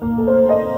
嗯。